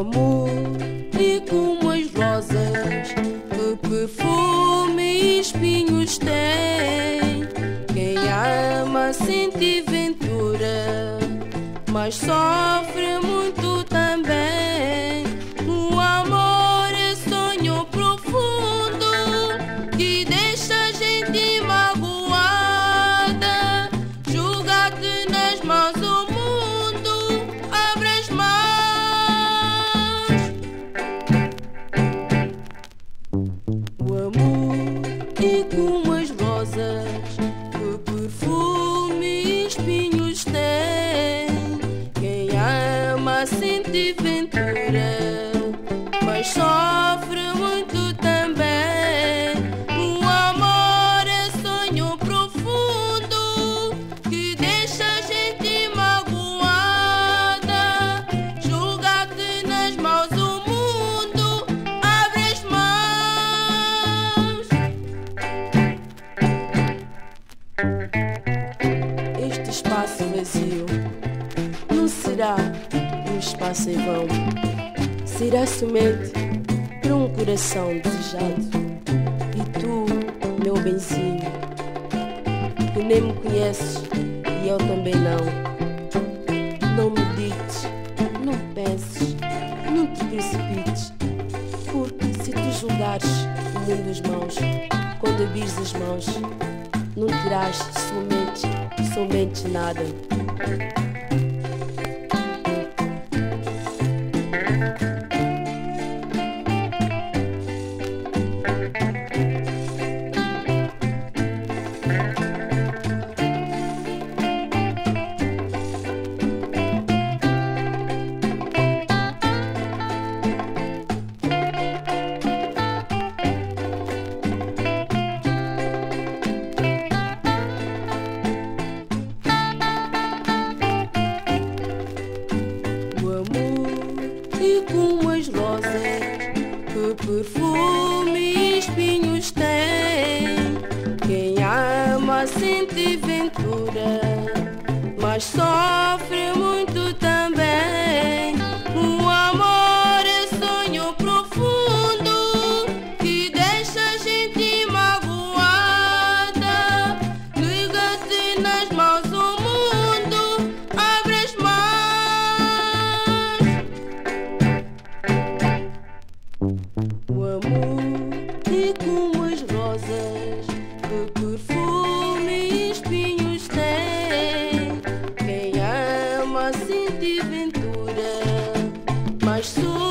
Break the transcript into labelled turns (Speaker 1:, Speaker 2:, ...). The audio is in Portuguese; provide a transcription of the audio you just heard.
Speaker 1: Amor e como as rosas que perfume e espinhos tem. Quem ama sente ventura, mas sofre muito mãos do mundo, abre as mãos. Este espaço vazio não será um espaço em vão, será somente para um coração desejado. E tu, meu benzinho, que nem me conheces e eu também não, não mundo dos mãos, quando abrires as mãos, não terás somente, somente nada. O perfume espinhos tem. Quem ama sente ventura, mas sofre de ventura, mas sou